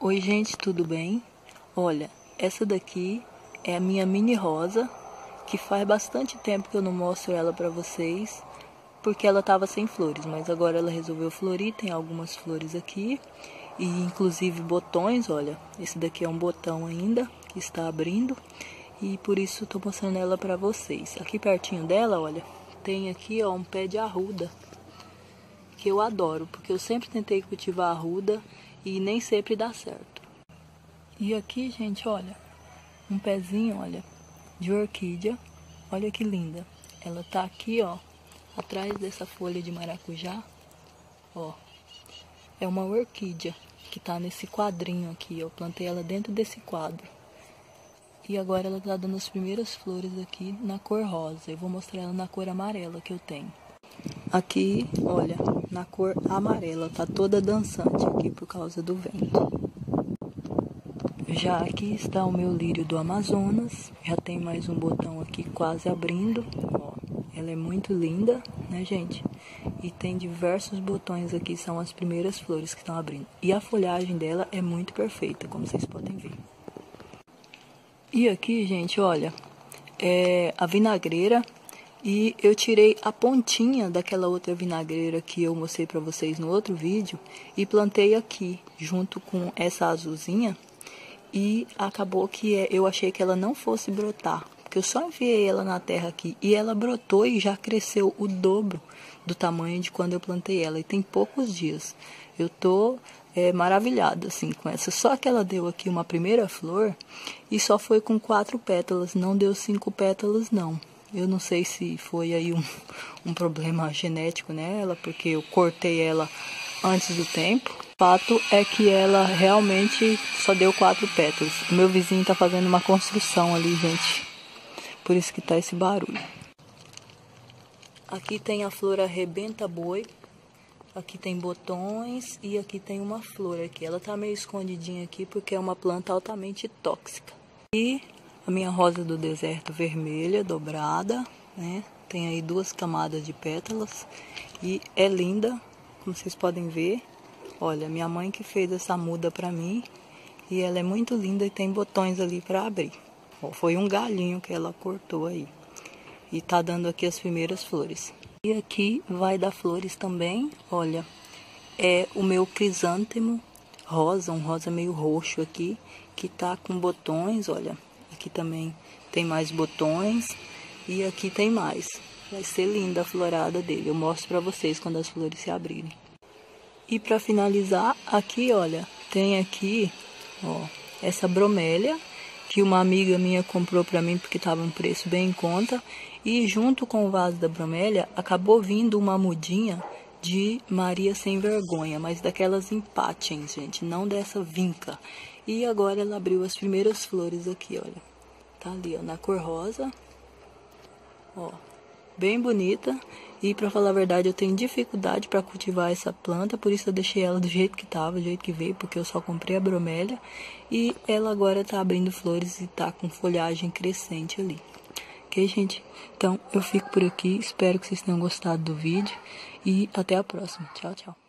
Oi, gente, tudo bem? Olha, essa daqui é a minha mini rosa, que faz bastante tempo que eu não mostro ela para vocês, porque ela tava sem flores, mas agora ela resolveu florir, tem algumas flores aqui, e inclusive botões, olha, esse daqui é um botão ainda, que está abrindo, e por isso estou mostrando ela para vocês. Aqui pertinho dela, olha, tem aqui ó, um pé de arruda, que eu adoro, porque eu sempre tentei cultivar arruda, e nem sempre dá certo. E aqui, gente, olha, um pezinho, olha, de orquídea. Olha que linda. Ela tá aqui, ó, atrás dessa folha de maracujá. Ó, é uma orquídea que tá nesse quadrinho aqui. Eu plantei ela dentro desse quadro. E agora ela tá dando as primeiras flores aqui na cor rosa. Eu vou mostrar ela na cor amarela que eu tenho. Aqui, olha, na cor amarela, tá toda dançante aqui por causa do vento. Já aqui está o meu lírio do Amazonas, já tem mais um botão aqui quase abrindo, ó, ela é muito linda, né gente? E tem diversos botões aqui, são as primeiras flores que estão abrindo. E a folhagem dela é muito perfeita, como vocês podem ver. E aqui, gente, olha, é a vinagreira e eu tirei a pontinha daquela outra vinagreira que eu mostrei para vocês no outro vídeo e plantei aqui, junto com essa azulzinha. E acabou que é, eu achei que ela não fosse brotar, porque eu só enviei ela na terra aqui e ela brotou e já cresceu o dobro do tamanho de quando eu plantei ela. E tem poucos dias. Eu tô é, maravilhada assim com essa. Só que ela deu aqui uma primeira flor e só foi com quatro pétalas, não deu cinco pétalas não. Eu não sei se foi aí um, um problema genético nela, porque eu cortei ela antes do tempo. Fato é que ela realmente só deu quatro pétalas. O meu vizinho está fazendo uma construção ali, gente. Por isso que tá esse barulho. Aqui tem a flor arrebenta boi. Aqui tem botões e aqui tem uma flor aqui. Ela tá meio escondidinha aqui porque é uma planta altamente tóxica. E a minha rosa do deserto vermelha, dobrada, né? Tem aí duas camadas de pétalas e é linda, como vocês podem ver. Olha, minha mãe que fez essa muda pra mim e ela é muito linda e tem botões ali para abrir. Foi um galinho que ela cortou aí. E tá dando aqui as primeiras flores. E aqui vai dar flores também, olha. É o meu crisântemo rosa, um rosa meio roxo aqui, que tá com botões, olha. Aqui também tem mais botões e aqui tem mais. Vai ser linda a florada dele. Eu mostro para vocês quando as flores se abrirem. E para finalizar, aqui, olha, tem aqui, ó, essa bromélia que uma amiga minha comprou para mim porque estava um preço bem em conta. E junto com o vaso da bromélia, acabou vindo uma mudinha de Maria Sem Vergonha, mas daquelas empatens, gente, não dessa vinca. E agora ela abriu as primeiras flores aqui, olha. Tá ali, ó, na cor rosa. Ó, bem bonita. E para falar a verdade, eu tenho dificuldade para cultivar essa planta, por isso eu deixei ela do jeito que tava, do jeito que veio, porque eu só comprei a bromélia. E ela agora tá abrindo flores e tá com folhagem crescente ali. Ok, gente? Então, eu fico por aqui. Espero que vocês tenham gostado do vídeo. E até a próxima. Tchau, tchau.